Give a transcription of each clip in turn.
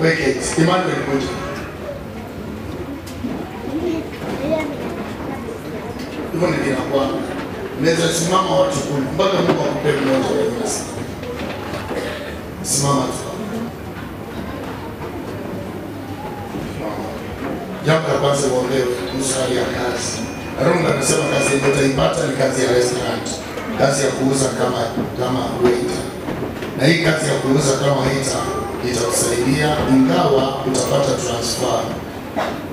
Weke Emmanuel moja. Hivyo ndivyo inakuwa. Naweza simama watu kumi mpaka Mungu akupe mmoja wa Yesu. Simama tu. Jambo la kwanza uombewe kuhusu ya kazi. Runga anasema kazi yenye utaipata ni kazi ya restaurant, kazi ya kuuza kama kama waiter. Na hii kazi ya kuuza kama waiter itakusaidia, ingawa utapata transfer.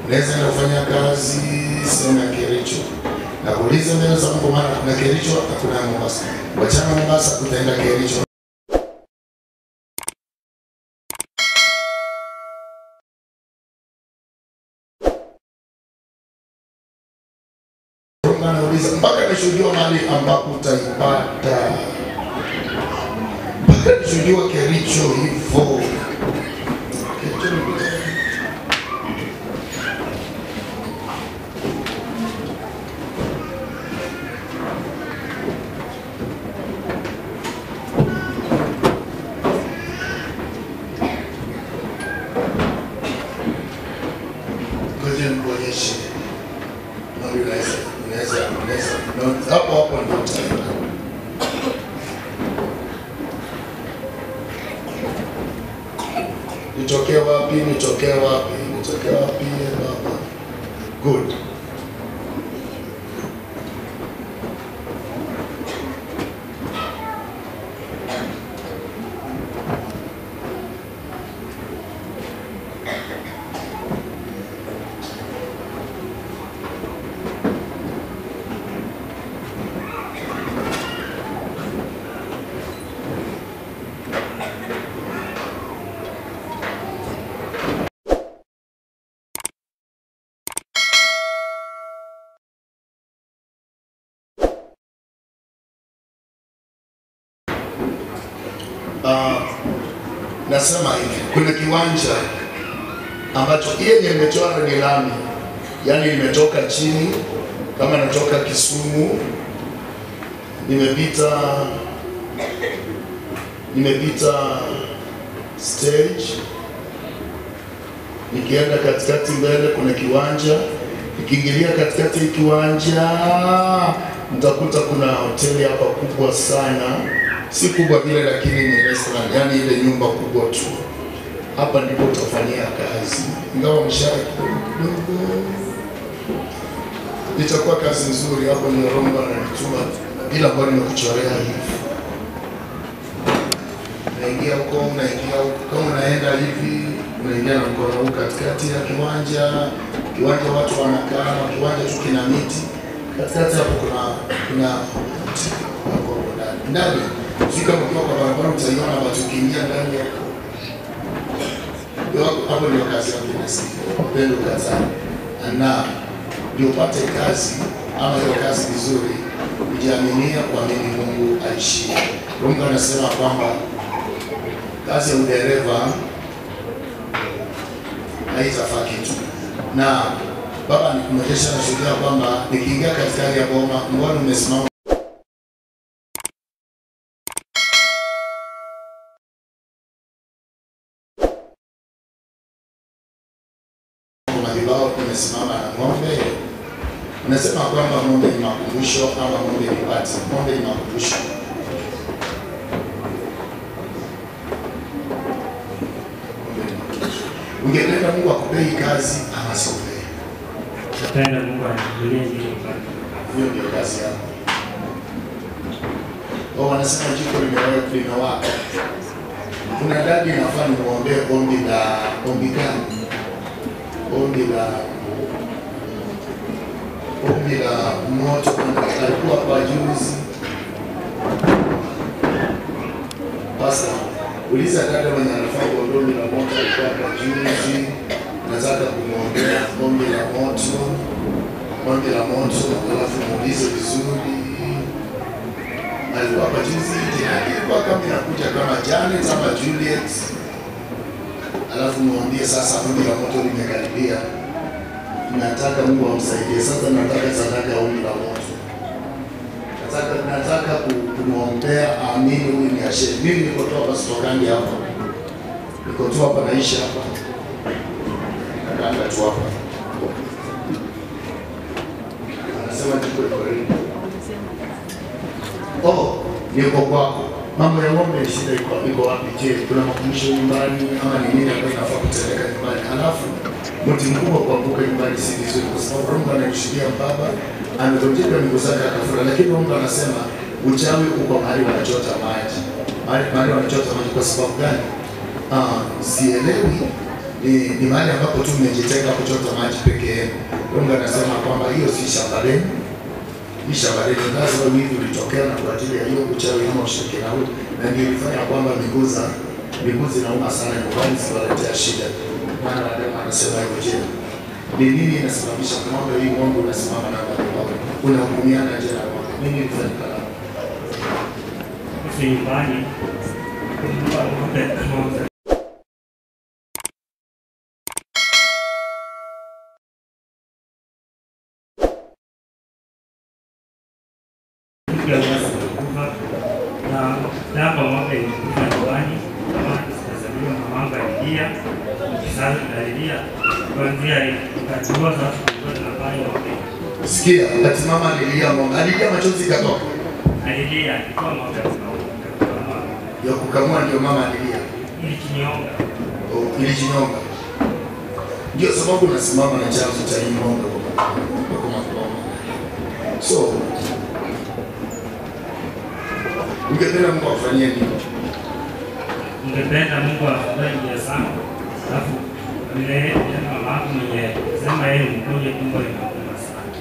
Unaweza enda kufanya kazi sehemu ya Kericho na kuuliza mbele za Mungu, maana kuna Kericho na kuna Mombasa. Wachana Mombasa, utaenda Kericho. Mpaka nashuhudiwa mahali ambapo utaipata, nishuhudiwa Kericho hivyo. Kericho Nitokee wapi? Nitokee wapi? Nitokee wapi? Baba. Ah, nasema hivi, kuna kiwanja ambacho yenye imechora ni lami, yaani imetoka chini, kama natoka Kisumu, nimepita nimepita stage, nikienda katikati mbele kuna kiwanja, nikiingilia katikati ya kiwanja mtakuta kuna hoteli hapa kubwa sana, si kubwa vile, lakini ni restaurant, yani ile nyumba kubwa tu. Hapa ndipo tutafanyia kazi, ingawa mshahara kidogo itakuwa kazi nzuri. Hapo ni Romba na nituma bila ambayo nimekuchorea hivi naingia huko, unaingia huko, kama unaenda hivi, unaingia na mkono huu katikati ya kiwanja. Kiwanja watu wanakaa, na kiwanja tu kina miti katikati hapo, kuna kuna ndani ukiwa kwa barabara utaiona watu kiingia ndani yako. Hapo- ndio kazi ya inasikia upendo kazani, na ndio upate kazi ama hiyo kazi vizuri, kujiaminia, kuamini Mungu aishie. Mungu anasema kwamba kazi ya udereva haitafaa kitu. Na baba nikumwezesha nashuhudia kwamba nikiingia katika hali ya boma, mbona umesimama kwa kumesimama umesimama na ng'ombe, unasema kwamba ng'ombe ni makumbusho ama ng'ombe ni bati. Ng'ombe ni makumbusho. Ungependa Mungu akupei kazi ama sikupei? Napenda Mungu anifungulie hiyo kazi. Hiyo ndio kazi yako. Wao wanasema jiko limewa- limewaka. Kuna dadi nafaa nimwombee ombi la ombi gani? Ombi la ombi la moto. Alikuwa hapa juzi. Sasa uliza dada mwenye anafaa kuombea ombi la moto, alikuwa hapa juzi. Nataka kumwombea ombi la moto ombi la moto, alafu muulize vizuri. Alikuwa hapa juzi, yake kama inakuja kama Janet ama Juliet, alafu mwambie sasa kundi la moto limekaribia, nataka Mungu amsaidie. Sasa nataka sadaka ya la moto, nataka nataka kumwombea amini, huyu ni Ashe. Mimi niko tu hapa sitokangi hapa, niko toa hapa naishi hapa nakaanga tu hapa anasema rini. oh niko kwako mambo ya ng'ombe shida iko iko wapi? Je kuna makumbusho nyumbani ama ni nini ambayo inafaa kutendeka nyumbani? Alafu mti mkubwa kuanguka nyumbani si vizuri kwa sababu Mungu ananishikia baba ametoteka miguu zake akafura. Lakini Mungu anasema uchawi uko mahali wanachota maji. Mahali wanachota maji kwa sababu gani? Ah, sielewi. Ni, ni mahali ambapo tu mmejitenga kuchota maji peke yenu. Mungu anasema kwamba hiyo si shamba lenu, lenu. Lazima wivu ulitokea na kwa ajili ya hiyo uchawi ama ushirikina huu, na ndio ilifanya kwamba miguu za miguu zinauma sana nyumbani, ziwaletea shida. Bwana Adamu anasema hivyo. Je, ni nini inasababisha ng'ombe hii ng'ombe unasimama na madhabahu unahukumiana je na ng'ombe? Nini ilifanyika? Sisi nyumbani ng'ombe Kuja basi kukufa na jambo ng'ombe ilikufa nyumbani kama zikazaliwa na mwanga alilia kizazi alilia kuanzia ikachukua sasa kulikuwa tunafanya mwaka Sikia, wakati mama alilia mwanga alilia machozi katoka. alilia alikuwa ng'ombe Ya kukamua ndio mama alilia. ilikinyonga Oh, ilikinyonga Ndio sababu nasimama na chanzo cha hii ng'ombe kwa kwa. So, ungependa Mungu afanyie nini? ungependa Mungu afungue njia zako. alafu vile mama yako mwenye sema yeye mkoje tumbo linauma sana.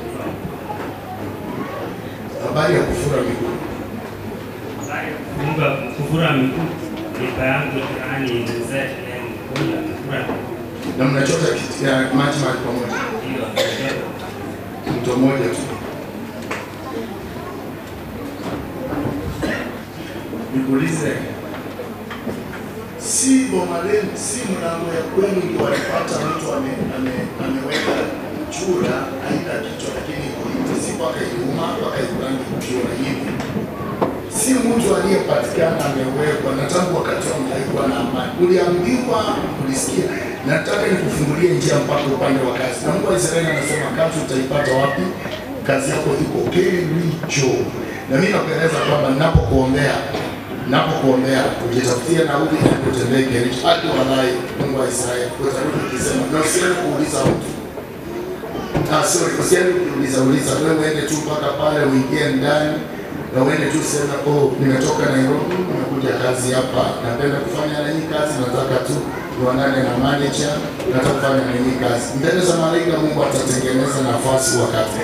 Habari ya kufura miguu. Mungu kufura miguu nipa yangu jirani mzee yeye kufura amefura Na mnachota maji mahali pamoja. ndio Mto mmoja tu. Nikuulize, si boma lenu, si mlango ya kwenu ndio walipata mtu ame, ame, ameweka chura aina kichwa lakini iko hivi, si mpaka iuma mpaka irangi chura hivi, si mtu aliyepatikana amewekwa, na tangu wakati wa mlaikuwa na amani. Uliambiwa, ulisikia, nataka nikufungulie njia mpaka upande wa kazi. Na Mungu wa Israeli anasema kazi utaipata wapi? Kazi yako iko Kericho. Na mimi nakueleza kwamba ninapokuombea napokuombea ujitafutie nauli ya Kericho hadi walai Mungu wa Israeli utarudi ukisema, na usiende kuuliza mtu na sio usiende kuuliza uliza, wewe uende tu mpaka pale uingie ndani na uende tu sema, oh, nimetoka Nairobi, nimekuja kazi hapa, napenda kufanya na hii kazi, nataka tu tuonane na manager, nataka kufanya na hii kazi. Mbele za malaika Mungu atatengeneza nafasi wakati